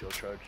fuel charge.